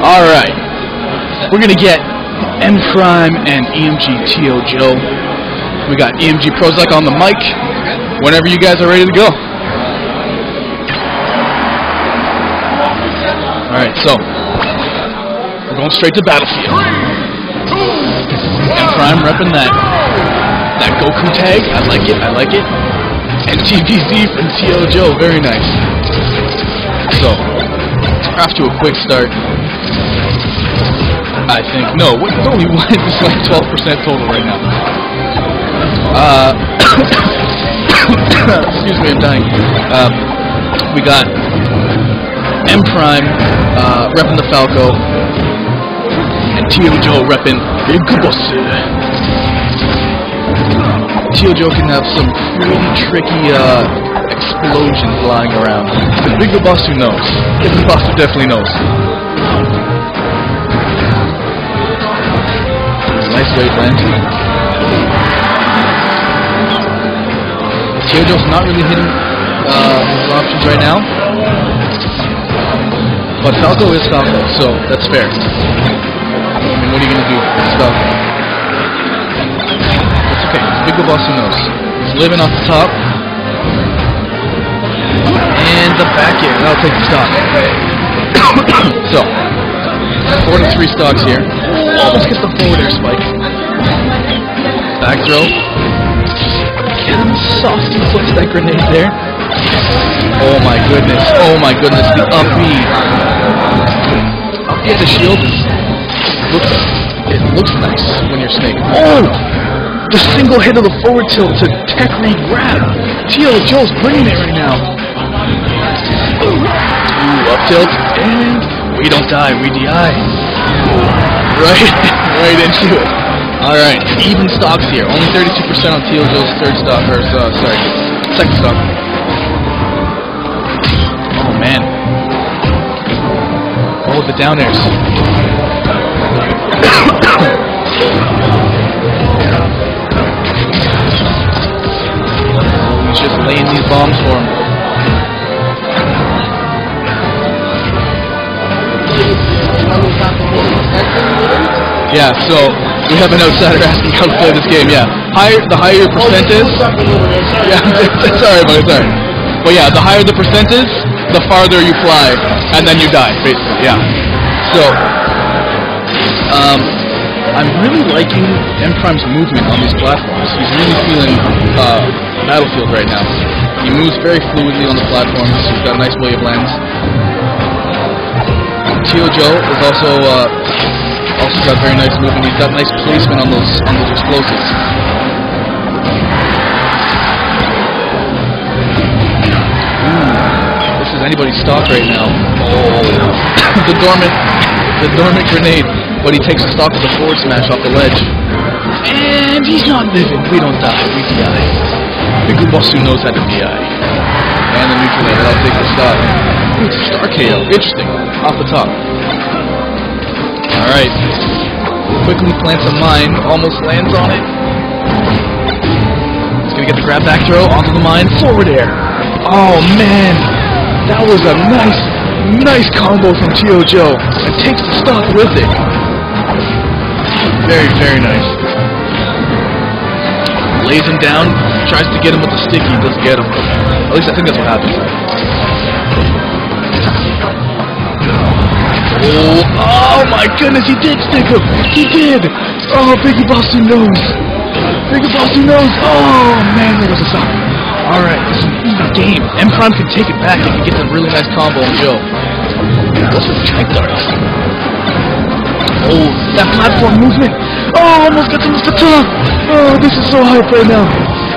Alright. We're gonna get M Prime and EMG T.O. Joe. We got EMG Prozac on the mic. Whenever you guys are ready to go. Alright, so we're going straight to Battlefield. M Prime repping that that Goku tag. I like it, I like it. And TVZ from T.O. Joe, very nice. So, off to a quick start. I think. No, what, it's only one. Like 12% total right now. Uh, excuse me, I'm dying. Um, we got M Prime uh, repping the Falco, and T.O. Joe repping Boss. T.O. Joe can have some pretty tricky uh, explosions flying around. The Big Boss who knows. Big Boss who definitely knows. Nice waveland. T.O. Joe's not really hitting uh, his options right now. But Falco is Falco, so that's fair. I mean, what are you going to do? It's Falco. It's okay. It's Big Boss who knows. He's living off the top. And the back air. That'll take the stock. so, four to three stocks here. Almost gets the forward air spike. Back throw. And softly puts that grenade there. Oh my goodness. Oh my goodness. The up B. Up the shield looks, it looks nice when you're Snake. Oh! The single hit of the forward tilt to technique grab. T.O. Joe's bringing it right now. Ooh, up tilt. And we don't die, we DI. Right, right into it. Alright, even stocks here. Only 32% on T.O. third stock, or, uh, sorry, second stock. Oh, man. Oh, the down airs. He's just laying these bombs for him. Yeah, so we have an outsider asking how to play this game. Yeah, higher the higher your percent is. Yeah, sorry, but sorry. But yeah, the higher the percent is, the farther you fly, and then you die, basically. Yeah. So, um, I'm really liking M Prime's movement on these platforms. He's really feeling uh, Battlefield right now. He moves very fluidly on the platforms. He's got a nice wavelands. T.O. Joe is also uh, also got very nice movement. He's got nice placement on those on those explosives. Ooh, this is anybody's stock right now. Oh, the dormant, the dormant grenade. But he takes the stock with a forward smash off the ledge. And he's not living. We don't die. We DI. The Gubosu knows how to DI. And the neutral air. I'll take the stock. Ooh, star KO. Interesting. Off the top. Alright. Quickly plants a mine. Almost lands on it. He's gonna get the grab back throw onto the mine. Forward air. Oh man. That was a nice, nice combo from T.O. Joe. And takes the stock with it. Very, very nice. Lays him down, tries to get him with the sticky, doesn't get him. At least I think that's what happens. Oh, oh my goodness, he did stick him! He did! Oh, Biggie Boston knows! Biggie Boston knows! Oh man, there was a stop. Alright, this is an even game. M Prime can take it back if he gets a really nice combo on Joe. What's this tank darts? Oh, that platform movement! Oh, almost got to Mr. Top! Oh, this is so hype right now!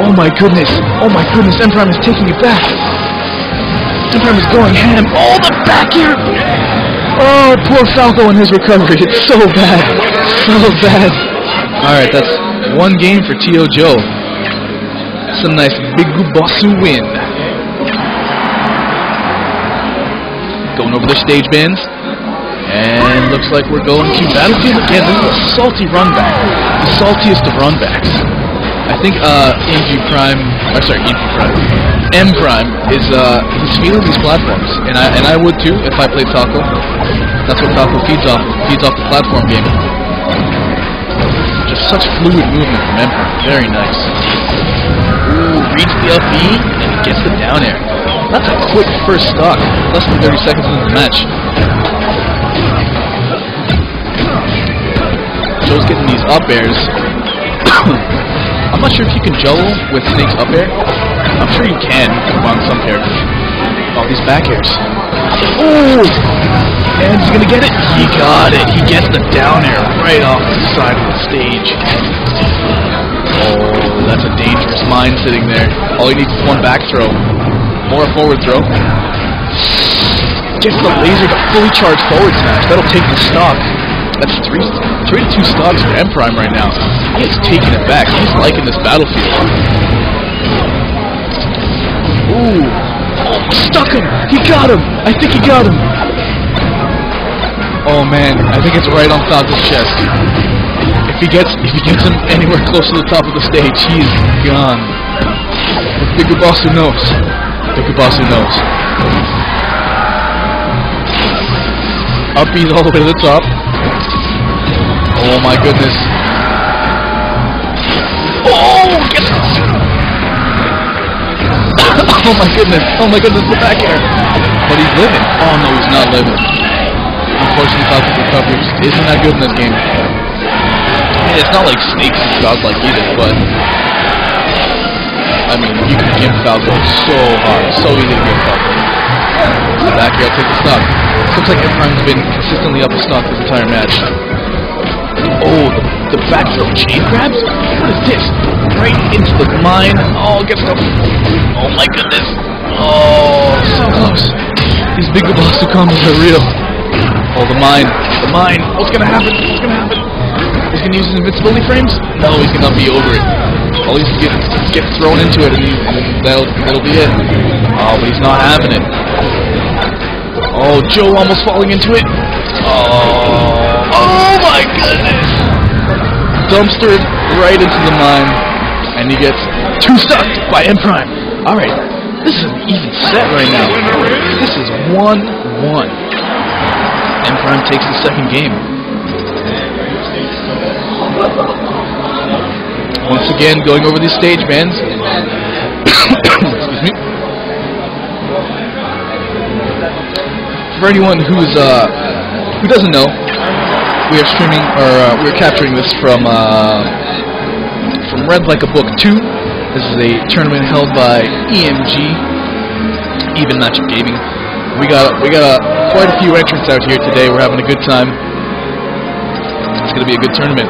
Oh my goodness! Oh my goodness, M Prime is taking it back! M Prime is going ham! Oh, the back air! Oh, poor Falco in his recovery. It's so bad. So bad. Alright, that's one game for T.O. Joe. Some nice Big Bossu win. Going over the stage bins. And looks like we're going to Battlefield again. This is a salty run back. The saltiest of run backs. I think uh, EMG Prime, or sorry, EMG Prime, M Prime is uh, he's feeling these platforms, and I and I would too if I played Taco. That's what Taco feeds off. Feeds off the platform game. Just such fluid movement from Emperor. Very nice. Ooh, reads the up B and gets the down air. That's a quick first stock. Less than 30 seconds into the match. Joe's getting these up airs. I'm not sure if you can juggle with Snake's up air. I'm sure you can on some characters. Oh, these back airs. Oh! And he's gonna get it. He got it. He gets the down air right off the side of the stage. Oh, that's a dangerous mine sitting there. All he needs is one back throw. Or a forward throw. Gets the laser to fully charge forward smash. That'll take the stock. That's three, three to two stocks for M Prime right now. He's taking it back. He's liking this battlefield. Ooh. Oh, stuck him. He got him. I think he got him. Oh man, I think it's right on Falco's chest. If he gets if he gets him anywhere close to the top of the stage, he is gone. Bigger boss who knows. Bigger boss who knows. Up B all the way to the top. Oh my goodness. Oh, oh my goodness. Oh my goodness, the back air. But he's living. Oh no, he's not living. Unfortunately, Falcon's recovery just isn't that good in this game. I it's not like Snake's godlike either, but I mean, you can gimp Falco so hard, so easy to gimp Falco. Back air, take the stock. Looks like M Prime's been consistently up the stock this entire match. Oh, the, the back throw chain grabs? What is this? Right into the mine. Oh, gets the... Oh my goodness. Oh, so close. These big Babasu combos are real. Oh, the mine. The mine. What's gonna happen? What's gonna happen? He's gonna use his invincibility frames? No, he's gonna be over it. All he's get get thrown into it, and, and that'll that'll be it. Oh, but he's not having it. Oh, Joe almost falling into it. Oh, oh my goodness! Dumpstered right into the mine, and he gets two sucked by M Prime. All right, this is an even set right now. This is one one. M Prime takes the second game. Once again, going over these stage bands. Excuse me. For anyone who's uh, who doesn't know, we are streaming or uh, we're capturing this from uh, from Read Like a Book 2. This is a tournament held by EMG, Even Matchup Gaming. We got we got uh, quite a few entrants out here today. We're having a good time. It's going to be a good tournament.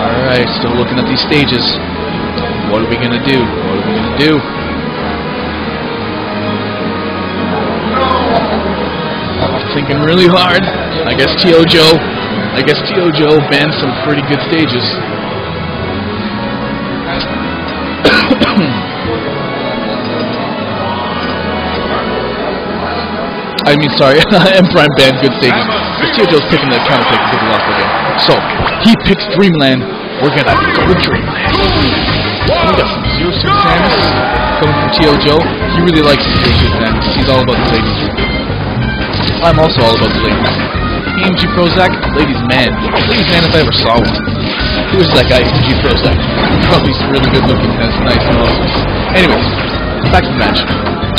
Alright, still looking at these stages. What are we gonna do? What are we gonna do? Thinking really hard. I guess T.O. Joe. I guess T.O. Joe banned some pretty good stages. I mean, sorry, Prime banned good stages. Because T.O. Joe's picking the counter pick because he lost game. So, he picks Dreamland. We're gonna go to Dreamland. We got some Zero Suit Samus coming from T.O. Joe. He really likes Suit Samus. He's all about the ladies. I'm also all about the ladies. EMG Prozac, ladies man. Ladies man if I ever saw one. Who is that guy, EMG Prozac? Probably really good looking, has nice nose. Anyways, back to the match.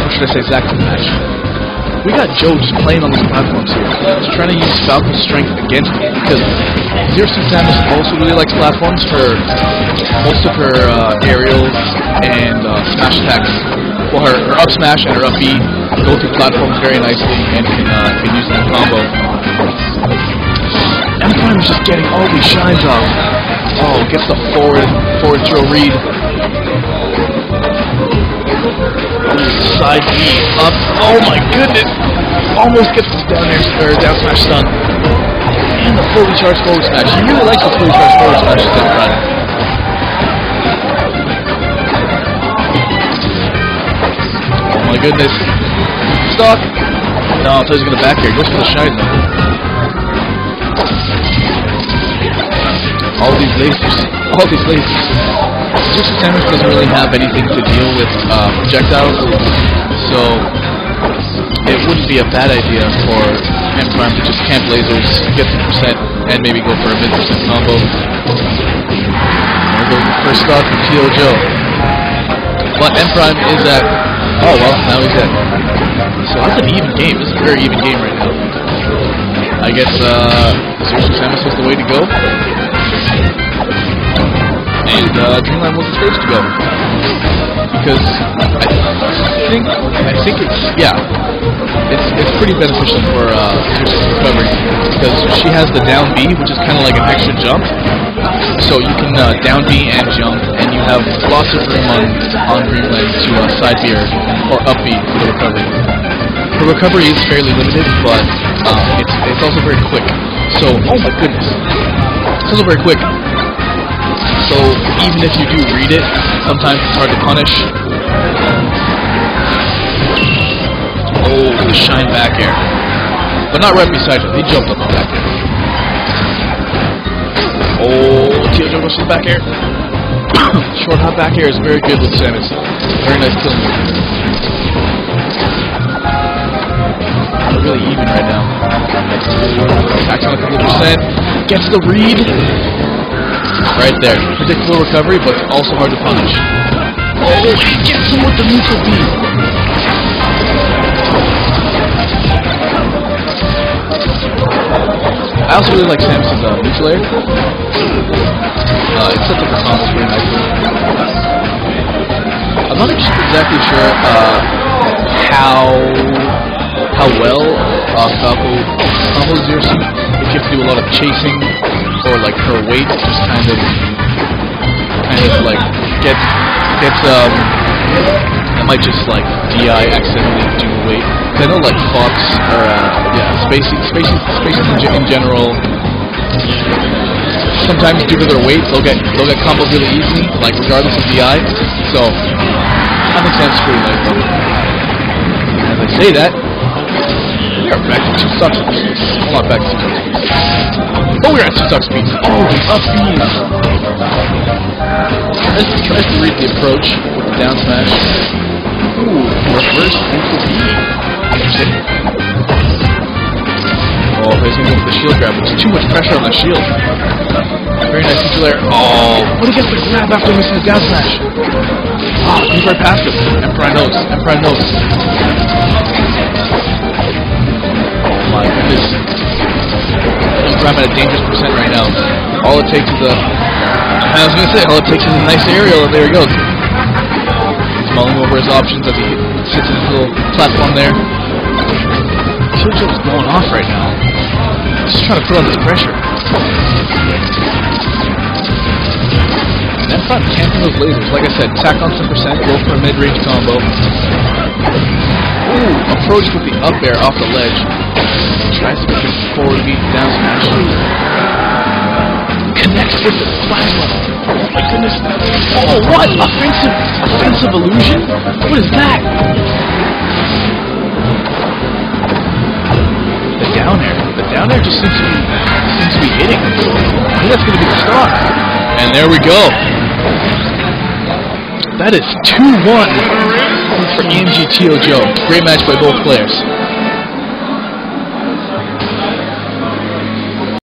Or should I say back to the match? We got Joe just playing on these platforms here. He's trying to use Falcon's strength against him because Zero Suit Samus also really likes platforms for most of her uh, aerials and uh, smash attacks. Well, her, her up smash and her up B go through platforms very nicely and can, uh, can use that combo. M Prime is just getting all these shines off. Oh, gets the forward forward throw read. Side B up. Oh my goodness! Almost gets this down air or down smash stun. And the fully charged forward smash. He really likes the fully charged forward smash this time. Oh my goodness. Stock. No, I thought he was gonna back here. He goes for the shine though. All these lasers. All these lasers. Zeus Samus doesn't really have anything to deal with uh, projectiles, so it wouldn't be a bad idea for M Prime to just camp lasers, get some percent, and maybe go for a mid percent combo. There goes the first stock from T.O. Joe. But M Prime is at. Oh well, now he's dead. So that's an even game. This is a very even game right now. I guess uh, Zeus Samus was the way to go. And uh, Dreamland was the stage to go. Because I think I think it's yeah. It's it's pretty beneficial for uh recovery because she has the down B, which is kinda like an extra jump. So you can uh, down B and jump and you have lots of room on on Dreamland to uh, side B or, or up B for the recovery. Her recovery is fairly limited, but um, it's it's also very quick. So oh my goodness. It's also very quick. So even if you do read it, sometimes it's hard to punish. Oh, the shine back air. But not right beside him. He jumped up on back air. Oh, goes to the back air. Short hop back air is very good with Samus. Very nice kill. Really even right now. Attacks on a couple percent. Gets the read. Right there. Predictable recovery, but also hard to punish. Oh, he gets him with the neutral. I also really like Samson's uh, neutral air. Uh, it sets up the combos very nicely. I'm not exactly sure uh, how how well uh, Falco combos Suit. If you have to do a lot of chasing or like her weight just kind of kind of like gets gets um I might just like DI accidentally do weight. 'Cause I know like Fox or uh, yeah, Spacey Spacey Spacey in, in general sometimes due to their weight they'll get they'll get comboed really easy, like regardless of DI. So I think Sam's pretty nice though. As I say that, we are back to two suck speeds. Well, not back to two suck speeds. Oh, we're at two suck speeds. Oh, the up to, tries to read the approach with the down smash. Ooh, reverse neutral B. Oh, go for the shield grab. There's too much pressure on the shield. Very nice neutral air. Oh, but he gets the grab after missing the down smash. Ah, he's right past him. Emperor knows. Emperor knows. Goodness. He's grabbing at a dangerous percent right now. All it takes is a. I was gonna say, all it takes is a nice aerial, and there he goes. He's mulling over his options as he sits in his little platform there. Killjoy's going off right now. Just trying to put on this pressure. Then front camping those lasers. Like I said, tack on some percent, go for a mid-range combo. Ooh, approach with the up air off the ledge. Tries to get the forward beat down smash. Connects with the plasma. Oh my goodness. Oh, what? Offensive, offensive illusion? What is that? The down air. The down air just seems to be, seems to be hitting. I think that's going to be the stock. And there we go. That is 2-1 for EMG T.O. Joe. Great match by both players.